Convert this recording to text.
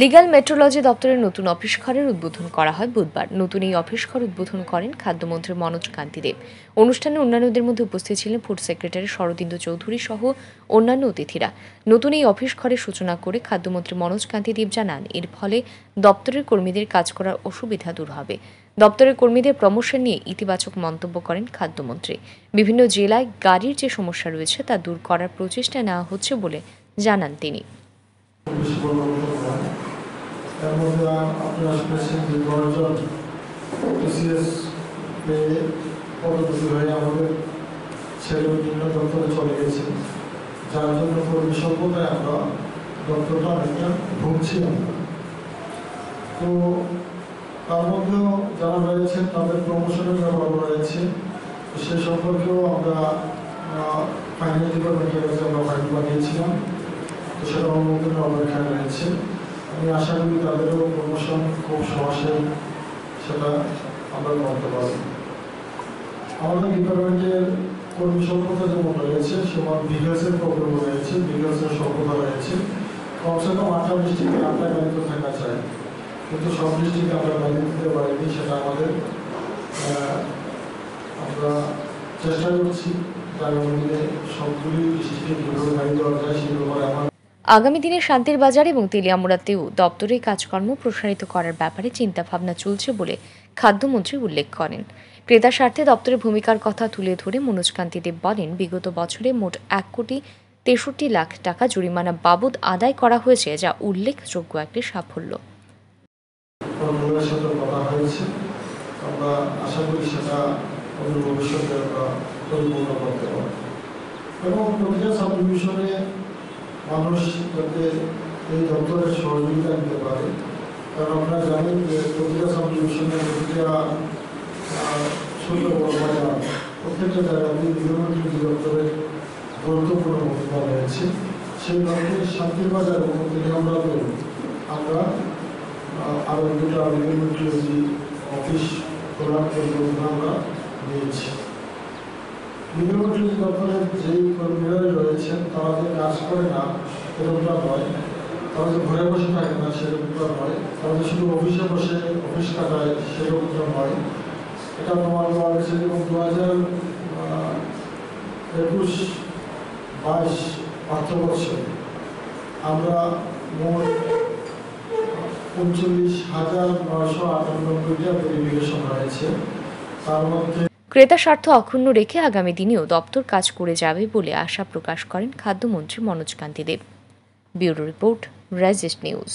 Legal metrology দপ্তরের নতুন office ঘরের উদ্বোধন করা হয় বুধবার। নতুন এই অফিস ঘর উদ্বোধন করেন খাদ্যমন্ত্রী মনোজ কান্তি দেব। অনুষ্ঠানে অন্যান্যদের মধ্যে উপস্থিত ছিলেন ফুড সেক্রেটারি শরদিন্দু চৌধুরী সহ অন্যান্য অতিথিরা। নতুন এই অফিস ঘরের সূচনা করে খাদ্যমন্ত্রী মনোজ কান্তি দেব জানান, এর ফলে দপ্তরের কর্মীদের কাজ করার অসুবিধা দূর হবে। দপ্তরের কর্মীদের প্রমোশন নিয়ে ইতিবাচক মন্তব্য করেন খাদ্যমন্ত্রী। বিভিন্ন জেলায় গাড়ির যে সমস্যা রয়েছে তা দূর করার প্রচেষ্টা নেওয়া হচ্ছে বলে জানান তিনি বেশি বড় বক্তব্য নয়। তার মধ্যে আপনারা শুনেছেন যে দশজন টিসিএস পেয়ে পদোন্নতি হয়ে আমাদের ছেলে বিভিন্ন দপ্তরে চলে গেছে। যার জন্য কর্মী স্বল্পতায় আমরা দপ্তরটা অনেকটা ভুগছি তো তার মধ্যেও যারা রয়েছেন, তাদের প্রমোশনের ব্যাপার রয়েছে। সে সম্পর্কেও আমরা ফাইনাল ডিপার্টমেন্টের কাছে আমরা ফাইল পাঠিয়েছিলাম তো সেটা অনুমোদনের অপেক্ষায় রয়েছে। আমি আশা করি তাদেরও প্রমোশন খুব সহজে সেটা আমরা করতে পারব। আমাদের ডিপার্টমেন্টের কর্মী স্বল্পতা যেমন রয়েছে, সেমন বিকাশের প্রবলেম রয়েছে, বিকাশের স্বল্পতা রয়েছে। কমসে কম আটটা ডিস্ট্রিক্টে আটটা গাড়িতে থাকা চাই। কিন্তু সব ডিস্ট্রিক্টে আমরা গাড়ি দিতে পারিনি, সেটা আমাদের আমরা চেষ্টা করছি। আগামী দিনে সবগুলি ডিস্ট্রিক্টে কীভাবে গাড়ি দেওয়া যায়, সেই ব্যাপারে আমার আগামী দিনে শান্তির বাজার এবং তেলিয়ামুড়াতেও দপ্তরের কাজকর্ম প্রসারিত করার ব্যাপারে চিন্তাভাবনা চলছে বলে খাদ্যমন্ত্রী উল্লেখ করেন। ক্রেতা স্বার্থে দপ্তরের ভূমিকার কথা তুলে ধরে মনোজ কান্তি দেব বলেন, বিগত বছরে মোট এক কোটি তেষট্টি লাখ টাকা জরিমানা বাবদ আদায় করা হয়েছে, যা উল্লেখযোগ্য একটি সাফল্য। এবং প্রতিটা সাব ডিভিশনে মানুষ যাতে এই দপ্তরের সহযোগিতা নিতে পারে। কারণ আপনারা জানেন যে প্রতিটা সাব ডিভিশনে প্রতিটা ছোট বড় বাজার প্রত্যেকটা জায়গাতে বিভিন্ন দপ্তরের গুরুত্বপূর্ণ ভূমিকা রয়েছে। সেই লক্ষ্যে শান্তির বাজার এবং তেলিয়ামরাতেও আমরা আহ, আরও দুটো রেগুলেটরি অফিস খোলার পরিকল্পনা আমরা নিয়েছি। রেগুলেটরি দপ্তরের যেই কর্মীরা রয়েছেন তারা যে কাজ করে না এরকমটা নয়। তারা ঘরে বসে থাকে না সেরকমটা নয়। তারা শুধু অফিসে বসে অফিস কাটায় সেরকমটা নয়। এটা প্রমাণ করা গেছে দু হাজার একুশ বাইশ বছরে। আমরা মোট উনচল্লিশ হাজার নয়শো আটানব্বইটা ভেরিফিকেশন হয়েছে তার মধ্যে ক্রেতা স্বার্থ অক্ষুণ্ণ রেখে আগামী দিনেও দপ্তর কাজ করে যাবে বলে আশা প্রকাশ করেন খাদ্যমন্ত্রী Manoj Kanti Deb. Bureau report Rajesh news.